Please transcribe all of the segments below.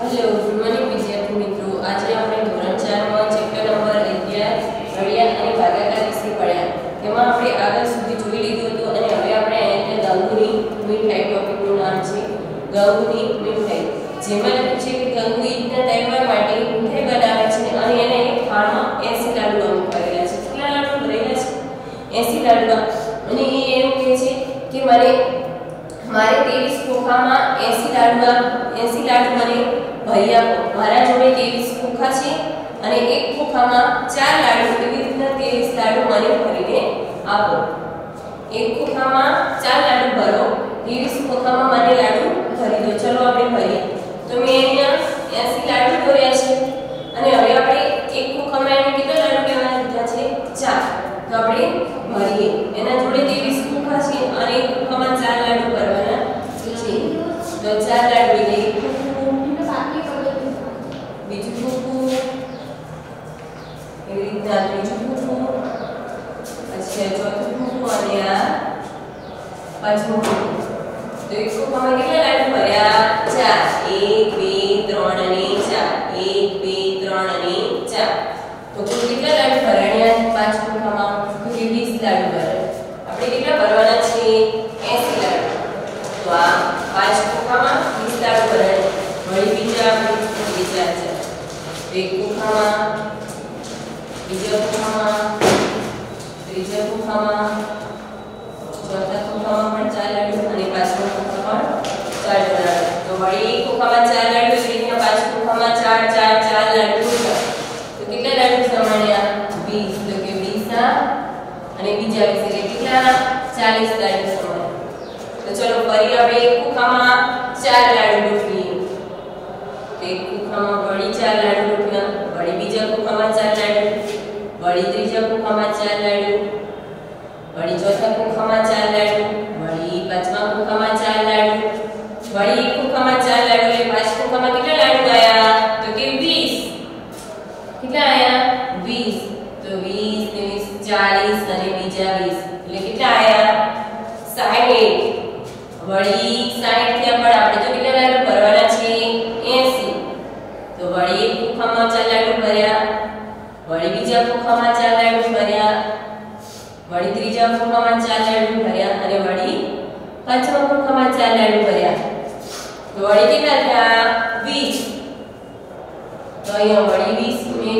Hello good morning વિદ્યાર્થી મિત્રો, આજે આપણે ધોરણ 4 માં ચેપ્ટર નંબર 11 રળિયા અને ભાગાકાર વિશે પડ્યા તેમાં આપણે આગળ સુધી જોઈ લીધું હતું અને હવે આપણે ગંગુની મીઠાઈ ટોપિકનું નામ છે. ગંગુની મીઠાઈ. જેમાં લખ્યું છે કે ગંગુ ઈદના તહેવાર માટે મીઠાઈ બનાવે છે અને એને એક થાળમાં 80 લાડુ અમુક કરેલા છે કેટલા લાડુ ભરેલા છે 80 લાડુ અને એ એવું કહે છે કે મારે મારે 23 ખોખામાં 80 લાડુ 80 લાડુ મને ભરી આપો મારા જોડે 23 ખોખા છે અને એક ખોખામાં 4 લાડુ એવી રીતના 23 લાડુ મને ભરીને આપો. એક ખોખામાં ચાર લાડુ ભરો 23 ખોખામાં મને લાડુ ભરી દો. ચલો આપણે ભરીએ. તો મેં અહીંયા 80 લાડુ ભર્યા છે. અને હવે આપણે એક ખોખામાં એને કેટલા લાડુ લેવાના લીધા છે? ચાર. તો આપણે ભરીએ. એના જોડે 23 ખોખા છે અને એક ખોખામાં 4 એક ખોખામાં બીજા ખોખામાં ત્રીજા ખોખામાં ચોથા ખોખામાં પણ ચાર લાડુ અને પાંચમા ખોખામાં ચાર લાડુ તો વળી એક ખોખામાં ચાર લાડુ એવી રીતના પાંચ ખોખામાં ચાર ચાર ચાર લાડુ થયા. તો કેટલા લાડુ સમાણ્યા 20 તો કે 20 આ અને બીજા 20 એટલે કેટલા 40 લાડુ સમાણ્યા તો ચલો ફરી આપણે એક ખોખામાં ચાર લાડુ ગોઠવીએ તો એક ખોખામાં વળી ચાર લાડુ ગોઠવ્યા વળી બીજા ખોખામાં ચાર લાડુ વળી ત્રીજા ખોખામાં ચાર લાડુ વળી ચોથા ખોખામાં ચાર લાડુ વળી પાંચમા ખોખામાં ચાર લાડુ વળી એક ખોખામાં ચાર લાડુ એટલે પાંચ ખોખામાં કેટલા લાડુ આયા તો કે 20 કેટલા આયા 20 તો 20 ને 20 40 અને બીજા 20 વળી એક ખોખામાં ચાર લાડુ ભર્યા વળી બીજા ખોખામાં ચાર લાડુ ભર્યા વળી ત્રીજા ખોખામાં ચાર લાડુ ભર્યા અને વળી પાંચમા ખોખામાં ચાર લાડુ ભર્યા તો વળી કેટલા થયા 20 તો અહીંયા વળી 20 મેં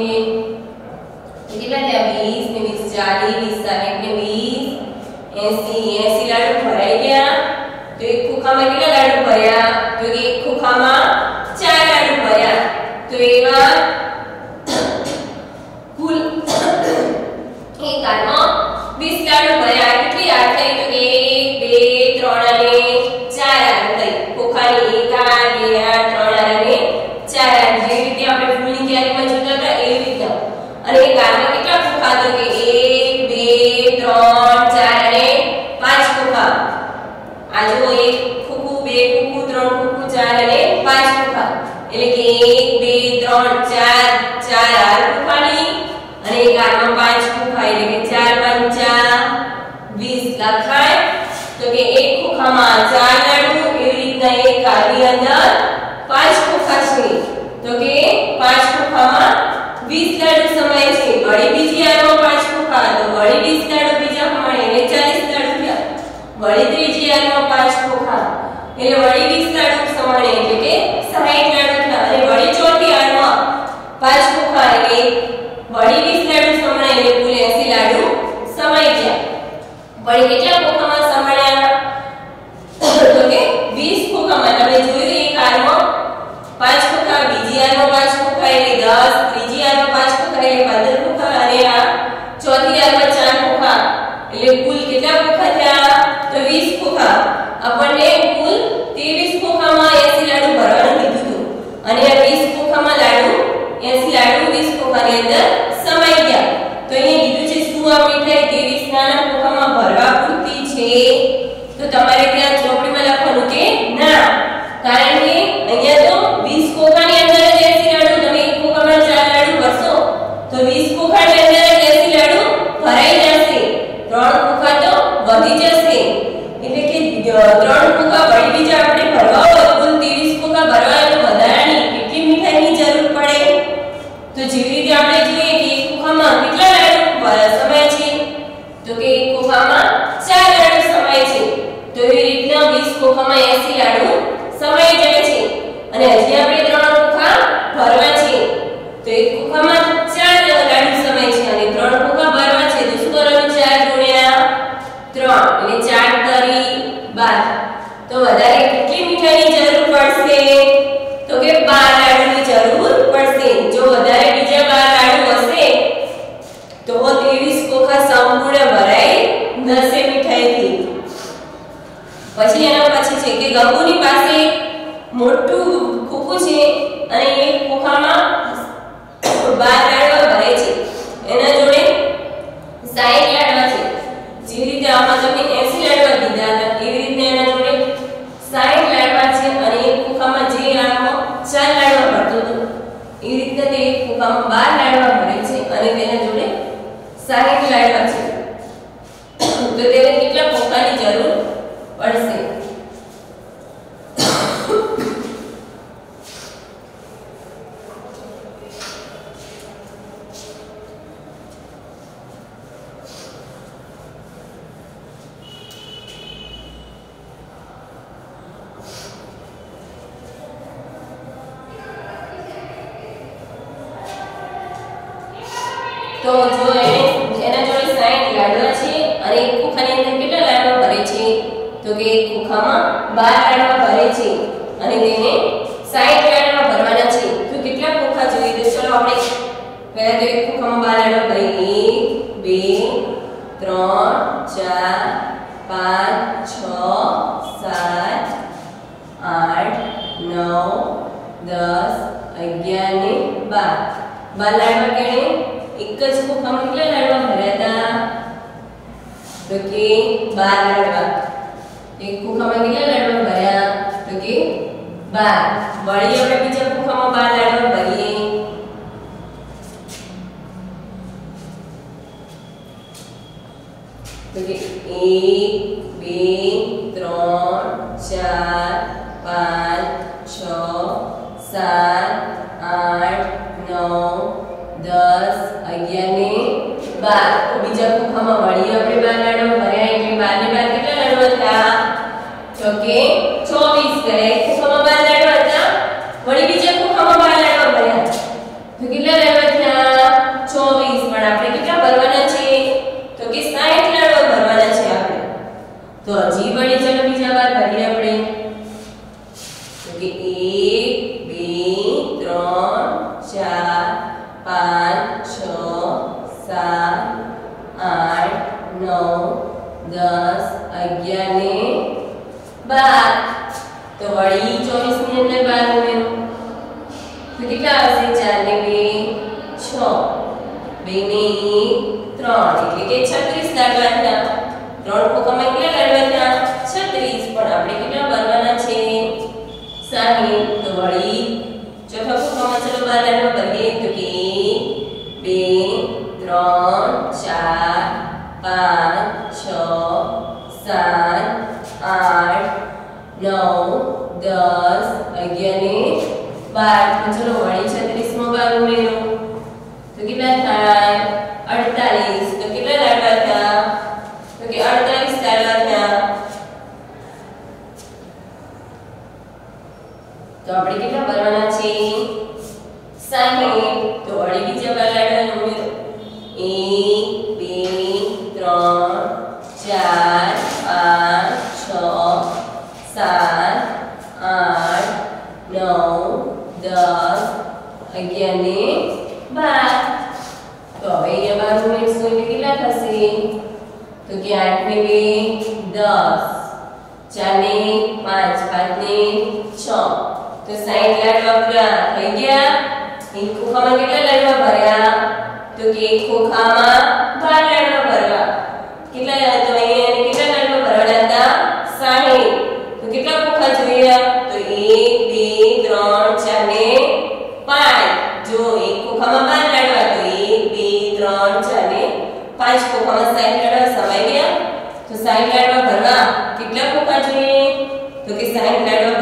કેટલા થયા 20 ને 20 40 20 60 ને 20 80 80 લાડુ ભરાઈ ગયા તો એક ખોખામાં કેટલા લાડુ ભર્યા ચાર અને પાંચ ખોખા એટલે કે 1 2 3 4 ચાર આર ખોખાની અને એક આરમાં પાંચ ખોખા એટલે કે ચાર પંચા 20 લખાય તો કે એક ખોખામાં ચાર લાડુ એવી રીતના એક આરની અંદર પાંચ ખોખા છે તો કે પાંચ ખોખામાં 20 લાડુ સમાય છે વળી બીજી આરમાં પાંચ ખોખા તો વળી 20 લાડુ બીજા પ્રમાણે એટલે 40 લાડુ થયા વળી ત્રીજી આરમાં પાંચ ખોખા એટલે વળી 20 લાડુ સમાણે એટલે કે 60 લાડુ થયા અને વળી ચોથી આરમાં પાંચ ખોખા એટલે વળી 20 લાડુ સમાણે એટલે કુલ 80 લાડુ સમાઈ ગયા વળી કેટલા ખોખામાં સમાણ્યા તો કે 20 ખોખામાં તમે જોયું એક આરમાં પાંચ ખોખા બીજી આરમાં પાંચ ખોખા એટલે 10 ત્રીજી આરમાં પાંચ ખોખા એટલે 15 ખોખા અને આ ચોથી આરમાં ચાર ખોખા એટલે કુલ કેટલા ખોખા થયા તો 20 ખોખા આપણને કુલ 23 ખોખામાં આપણે જોઈએ કે એક ખોખામાં કેટલા લાડુ સમાય છે? તો કે એક ખોખામાં 4 લાડુ સમાય છે. તો એ રીતના 20 ખોખામાં 80 લાડુ છે કે ગંગુની પાસે મોટું ખોખું છે અને એ ખોખામાં બાર લાડવા ભરે છે. એના જોડે 60 લાડવા છે. જેવી રીતે આમાં તમે એસી લાડવા કીધા હતા, એવી રીતે એના જોડે 60 લાડવા છે અને એક ખોખામાં જે લાડવામાં ચાર લાડવા ભરતો હતો, એવી રીતે તે ખોખામાં બાર લાડવા ભરે છે અને તેના જોડે 60 લાડવા છે તો તેને કેટલા ખોખાની જરૂર પડશે તો જો એને એના જોડે 60 લાડવા છે અને એક ખોખાની અંદર કેટલા લાડવા ભરે છે? તો કે એક ખોખામાં 12 લાડવા ભરે છે અને તેને 60 લાડવા ભરવાના છે. તો કેટલા ખોખા જોઈએ? તો ચલો આપણે પહેલા તો એક ખોખામાં 12 લાડવા ભરીએ. 1 2 3 4 5 6 7 આઠ, નવ, દસ, અગિયાર ને બાર. બાર લાડવા કેણે એક જ ખોખામાં કેટલા લાડવા ભર્યા તો કે 12 લાડવા એક ખોખામાં કેટલા લાડવા ભર્યા તો કે 12 વળી આપણે બીજા ખોખામાં 12 લાડવા ભરીએ તો કે 1 2 તો બીજા ખોખામાં વળી આપણે બાર લડવા ભર્યા એટલે બાર ને બાર કેટલા લડવા હતા? તો કે ચોવીસ કર્યા એક ખોખામાં બાર લડવા હતા. વળી બીજા ખોખામાં બાર લાડવા ભર્યા તો કેટલા લાડવા થયા? ચોવીસ. પણ આપણે કેટલા ભરવાના છે તો કે 60 લડવા ભરવાના છે આપણે. તો હજી વળી ચલો બીજા બાર ભરીએ આપણે. તો કે 1 2 3 4 5 6 7 8 9 10 11 ને 12 તો વળી 24 ની અંદર 12 ઉમેરો તો કેટલા હશે 4 ને 2 6 બે ને ત્રણ. એટલે છત્રીસ લાડવા ત્રણ ખોખામાં કેટલા થયા છત્રીસ. પણ આપણે કેટલા ભરવાના છે? સાહીઠ. તો વળી ચોથા ચલો બાર લાડવા ભરીએ તો કે બે, ત્રણ, ચાર, પાંચ, છ, સાત, આઠ, નવ દસ અગિયાર ને બાર તો ચલો વળી છત્રીસમાં બાર ઉમેરો તો કેટલા થાય 48 તો કેટલા લાડવા થયા તો કે 48 લાડવા થયા તો આપણે કેટલા ભરવાના છે 60 તો વળી બીજા બાર લાડવા ઉમેરો 1 2 તો કે 8 ને 2 10 4 ને 5 5 ને 6 તો 60 લાડવા પૂરા થઈ ગયા એક ખોખામાં કેટલા લાડવા ભર્યા તો કે એક ખોખામાં 2 3 4 ને પાંચ ખોખામાં 60 લાડવા સમાઈ ગયા તો 60 લાડવા ભરવા કેટલા ખોખા જોઈએ તો કે 60 લાડવા